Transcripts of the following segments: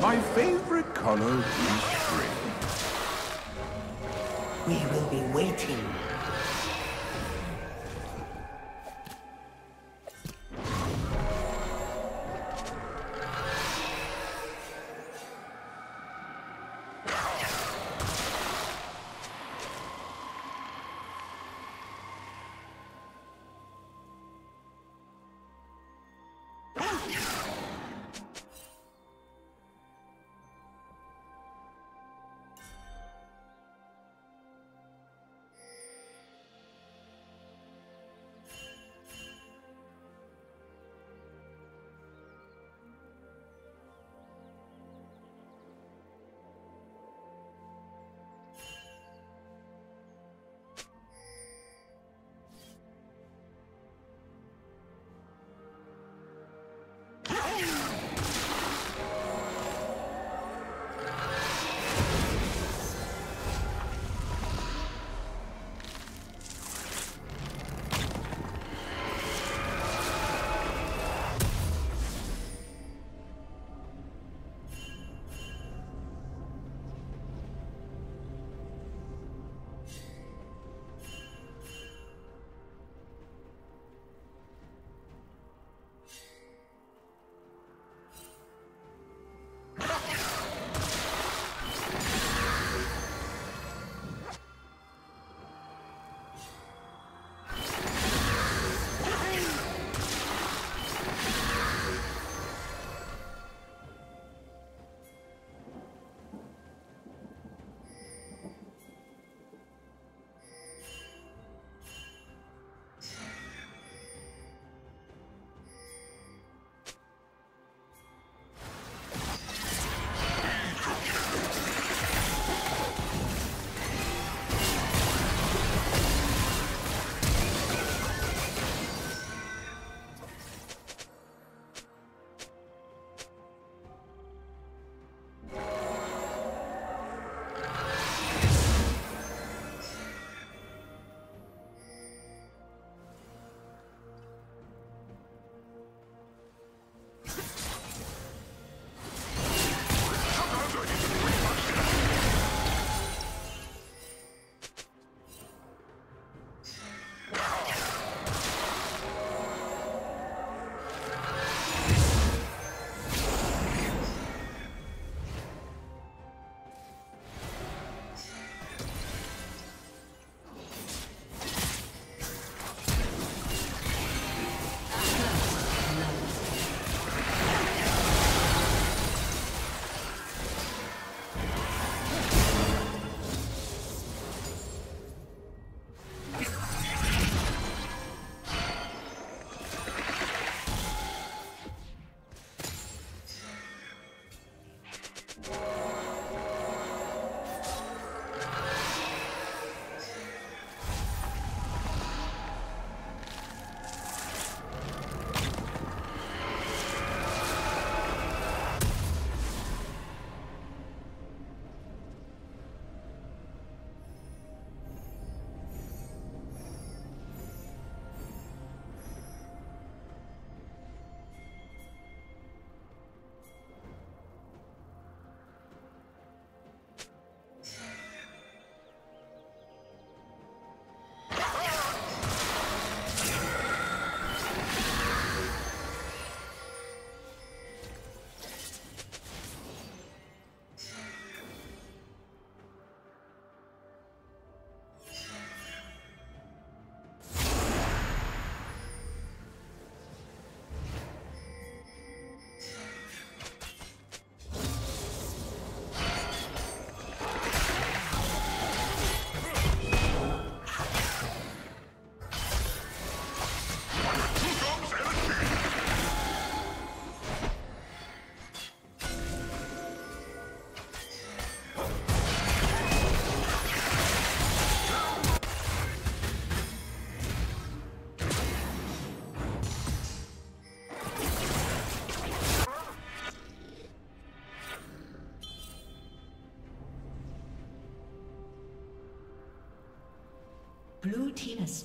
My favorite color is green. We will be waiting.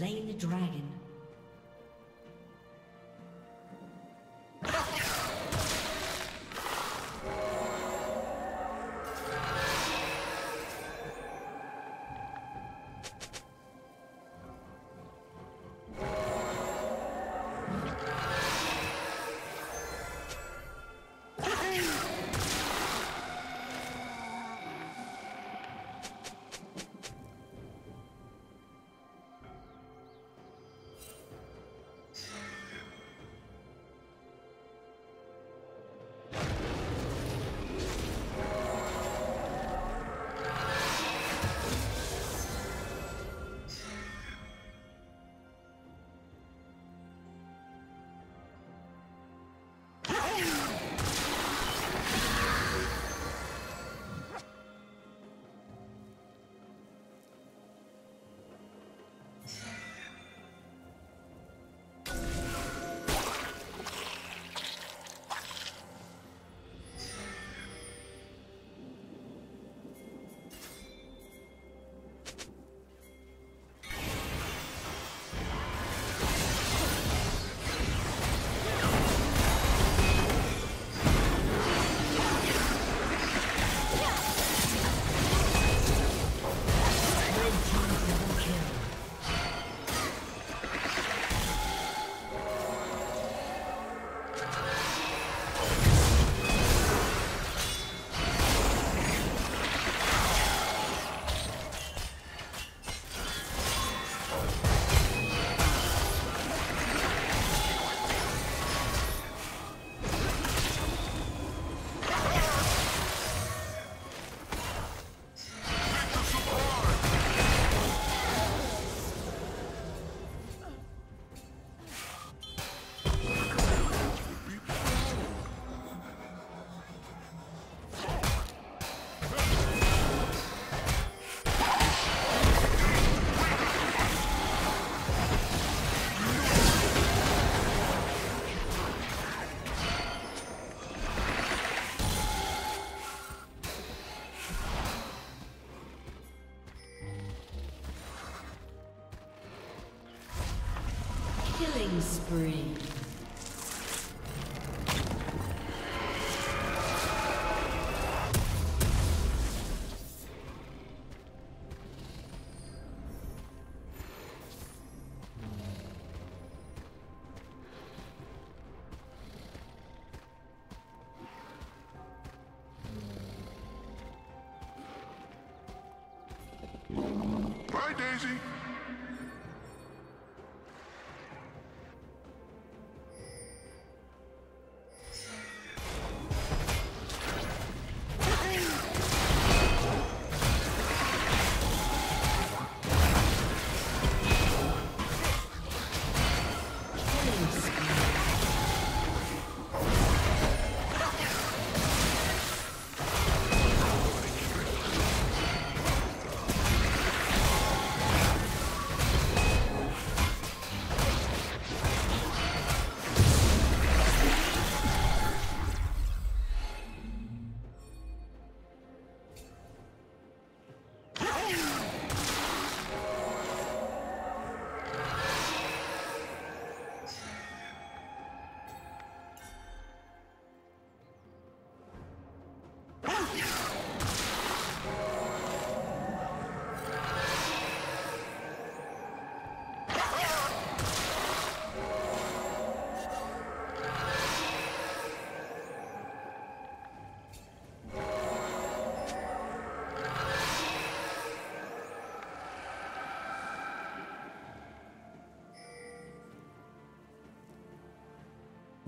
Slain the dragon. Killing spree.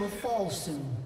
Will fall soon.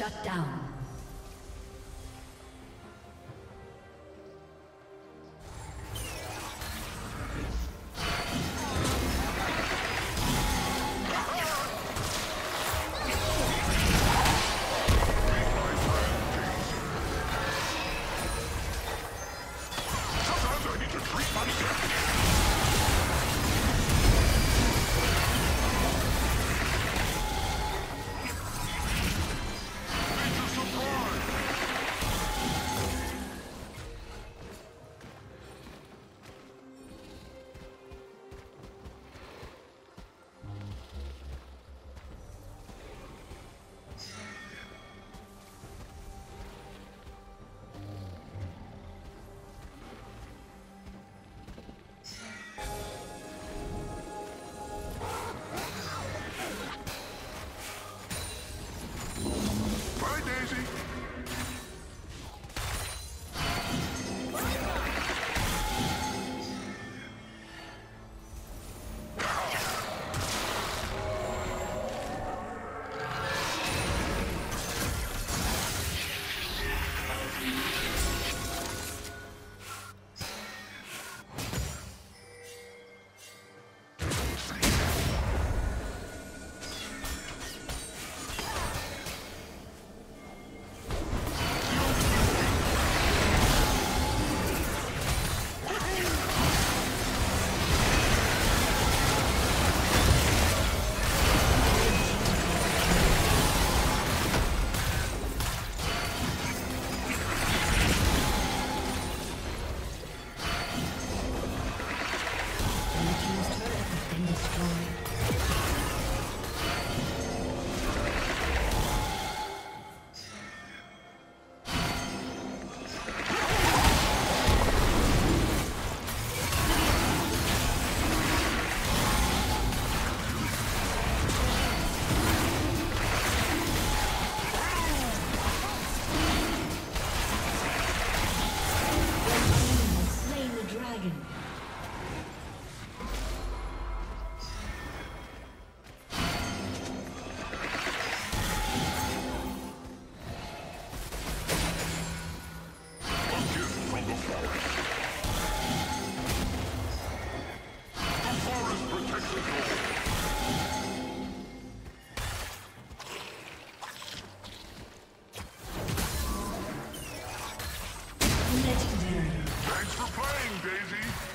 Shut down. Playing, Daisy.